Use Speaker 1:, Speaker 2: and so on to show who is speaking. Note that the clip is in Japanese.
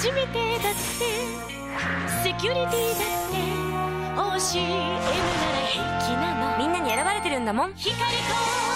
Speaker 1: 初めてだって。セキュリティだって。OCM なら平気なの。
Speaker 2: みんなに選ばれてるんだもん。
Speaker 1: 光と